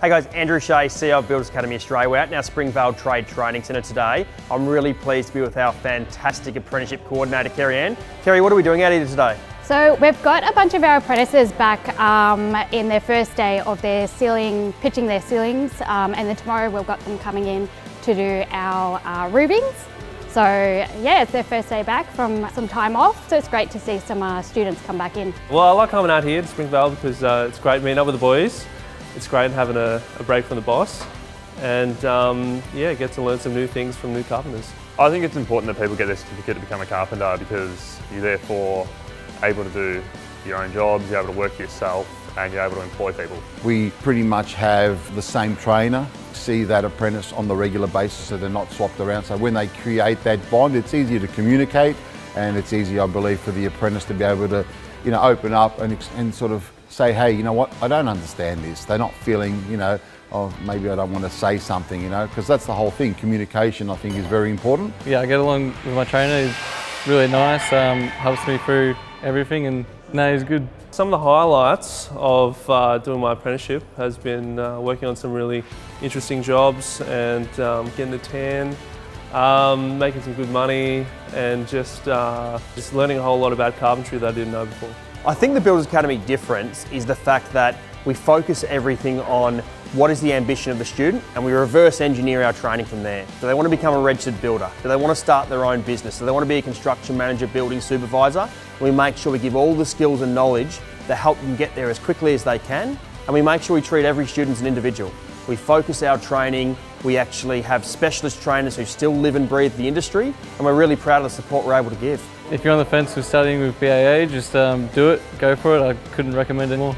Hey guys, Andrew Shea, CEO of Builders Academy Australia. We're at our Springvale Trade Training Centre today. I'm really pleased to be with our fantastic apprenticeship coordinator, Kerry Ann. Kerry, what are we doing out here today? So we've got a bunch of our apprentices back um, in their first day of their ceiling, pitching their ceilings, um, and then tomorrow we've got them coming in to do our uh, roofings. So yeah, it's their first day back from some time off, so it's great to see some uh, students come back in. Well, I like coming out here to Springvale because uh, it's great meeting up with the boys. It's great having a, a break from the boss and um, yeah, get to learn some new things from new carpenters. I think it's important that people get their certificate to become a carpenter because you're therefore able to do your own jobs, you're able to work for yourself and you're able to employ people. We pretty much have the same trainer, see that apprentice on the regular basis so they're not swapped around. So when they create that bond, it's easier to communicate and it's easier, I believe, for the apprentice to be able to, you know, open up and, and sort of say, hey, you know what, I don't understand this. They're not feeling, you know, oh, maybe I don't want to say something, you know, because that's the whole thing. Communication, I think, is very important. Yeah, I get along with my trainer. He's really nice, um, helps me through everything, and no, he's good. Some of the highlights of uh, doing my apprenticeship has been uh, working on some really interesting jobs and um, getting the tan, um, making some good money, and just, uh, just learning a whole lot about carpentry that I didn't know before. I think the Builders Academy difference is the fact that we focus everything on what is the ambition of the student and we reverse engineer our training from there. Do they want to become a registered builder? Do they want to start their own business? Do they want to be a construction manager, building supervisor? We make sure we give all the skills and knowledge that help them get there as quickly as they can and we make sure we treat every student as an individual. We focus our training, we actually have specialist trainers who still live and breathe the industry and we're really proud of the support we're able to give. If you're on the fence with studying with BAA, just um, do it, go for it. I couldn't recommend it more.